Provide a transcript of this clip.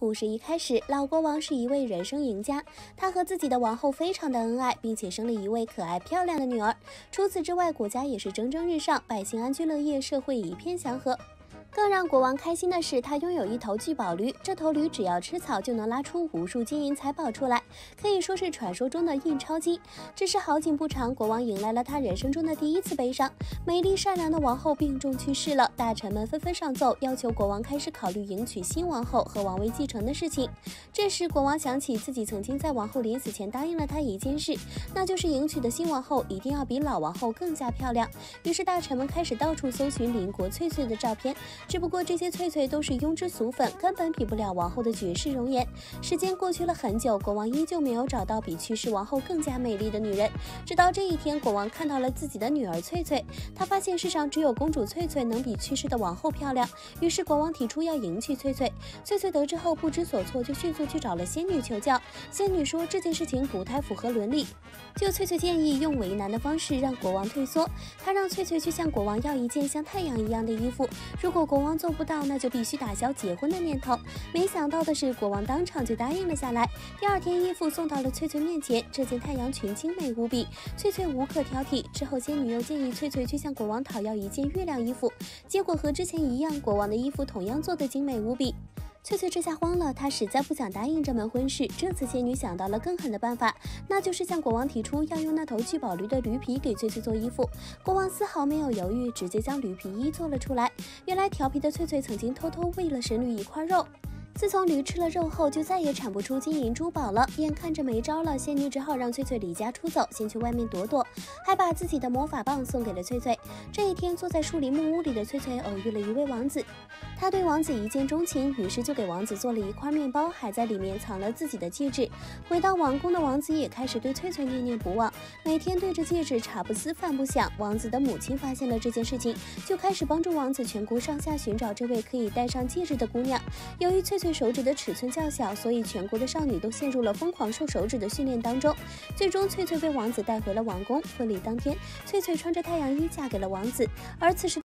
故事一开始，老国王是一位人生赢家，他和自己的王后非常的恩爱，并且生了一位可爱漂亮的女儿。除此之外，国家也是蒸蒸日上，百姓安居乐业，社会一片祥和。更让国王开心的是，他拥有一头聚宝驴。这头驴只要吃草，就能拉出无数金银财宝出来，可以说是传说中的印钞机。只是好景不长，国王迎来了他人生中的第一次悲伤。美丽善良的王后病重去世了，大臣们纷纷上奏，要求国王开始考虑迎娶新王后和王位继承的事情。这时，国王想起自己曾经在王后临死前答应了他一件事，那就是迎娶的新王后一定要比老王后更加漂亮。于是，大臣们开始到处搜寻邻国翠翠的照片。只不过这些翠翠都是庸脂俗粉，根本比不了王后的绝世容颜。时间过去了很久，国王依旧没有找到比去世王后更加美丽的女人。直到这一天，国王看到了自己的女儿翠翠，他发现世上只有公主翠翠能比去世的王后漂亮。于是国王提出要迎娶翠翠。翠翠得知后不知所措，就迅速去找了仙女求教。仙女说这件事情不太符合伦理，就翠翠建议用为难的方式让国王退缩。他让翠翠去向国王要一件像太阳一样的衣服，如果国王做不到，那就必须打消结婚的念头。没想到的是，国王当场就答应了下来。第二天，衣服送到了翠翠面前，这件太阳裙精美无比，翠翠无可挑剔。之后，仙女又建议翠翠去向国王讨要一件月亮衣服，结果和之前一样，国王的衣服同样做的精美无比。翠翠这下慌了，她实在不想答应这门婚事。这次仙女想到了更狠的办法，那就是向国王提出要用那头聚宝驴的驴皮给翠翠做衣服。国王丝毫没有犹豫，直接将驴皮衣做了出来。原来调皮的翠翠曾经偷偷喂了神驴一块肉。自从驴吃了肉后，就再也产不出金银珠宝了。眼看着没招了，仙女只好让翠翠离家出走，先去外面躲躲，还把自己的魔法棒送给了翠翠。这一天，坐在树林木屋里的翠翠偶遇了一位王子，她对王子一见钟情，于是就给王子做了一块面包，还在里面藏了自己的戒指。回到王宫的王子也开始对翠翠念念不忘，每天对着戒指茶不思饭不想。王子的母亲发现了这件事情，就开始帮助王子全国上下寻找这位可以戴上戒指的姑娘。由于翠翠。手指的尺寸较小，所以全国的少女都陷入了疯狂瘦手指的训练当中。最终，翠翠被王子带回了王宫。婚礼当天，翠翠穿着太阳衣嫁给了王子，而此时。